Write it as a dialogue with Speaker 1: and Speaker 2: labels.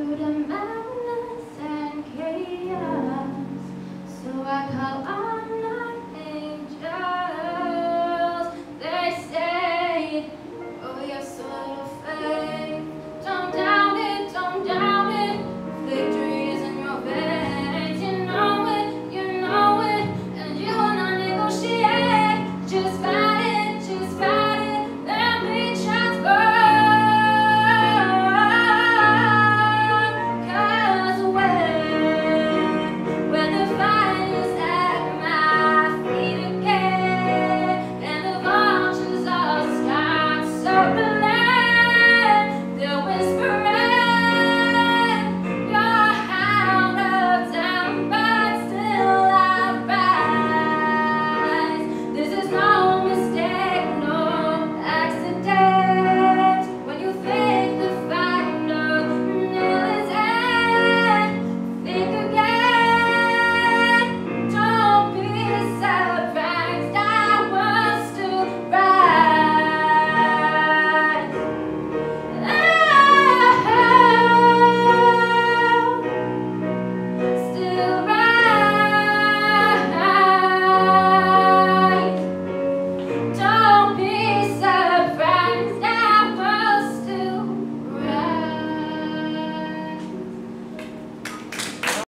Speaker 1: through the madness and chaos. So I call on